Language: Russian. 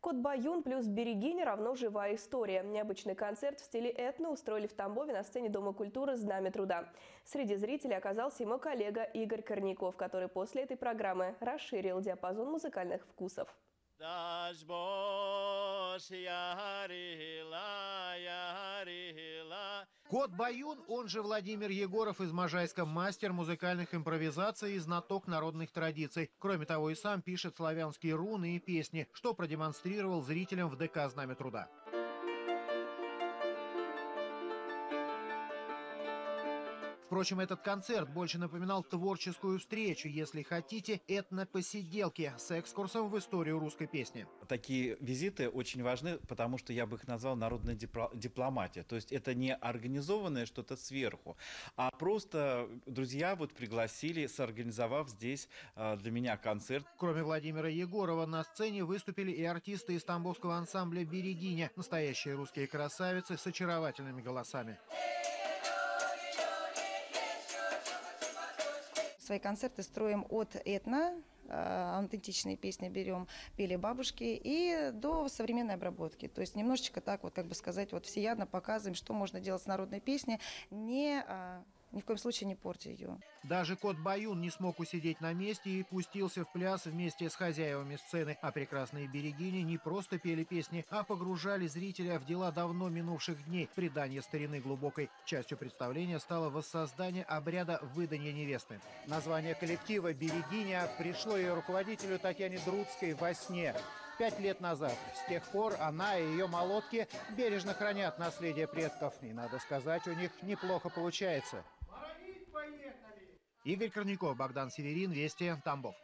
Кот Баюн плюс Берегиня равно живая история. Необычный концерт в стиле этно устроили в Тамбове на сцене Дома культуры «Знамя труда». Среди зрителей оказался его коллега Игорь Корняков, который после этой программы расширил диапазон музыкальных вкусов. Ярила. Кот Баюн, он же Владимир Егоров из Можайска, мастер музыкальных импровизаций и знаток народных традиций. Кроме того, и сам пишет славянские руны и песни, что продемонстрировал зрителям в ДК «Знамя труда». Впрочем, этот концерт больше напоминал творческую встречу, если хотите, этно-посиделки с экскурсом в историю русской песни. Такие визиты очень важны, потому что я бы их назвал народной дипломатией. То есть это не организованное что-то сверху, а просто друзья вот пригласили, соорганизовав здесь а, для меня концерт. Кроме Владимира Егорова, на сцене выступили и артисты из тамбовского ансамбля «Берегиня», настоящие русские красавицы с очаровательными голосами. Свои концерты строим от этно, э, аутентичные песни берем, пели бабушки, и до современной обработки. То есть немножечко так вот, как бы сказать, вот всеядно показываем, что можно делать с народной песней, не а, ни в коем случае не порти ее. Даже кот Баюн не смог усидеть на месте и пустился в пляс вместе с хозяевами сцены. А прекрасные берегини не просто пели песни, а погружали зрителя в дела давно минувших дней. Предание старины глубокой. Частью представления стало воссоздание обряда выдания невесты. Название коллектива «Берегиня» пришло ее руководителю Татьяне Друцкой во сне пять лет назад. С тех пор она и ее молотки бережно хранят наследие предков. И, надо сказать, у них неплохо получается. Игорь Корняков, Богдан Северин, Вести, Тамбов.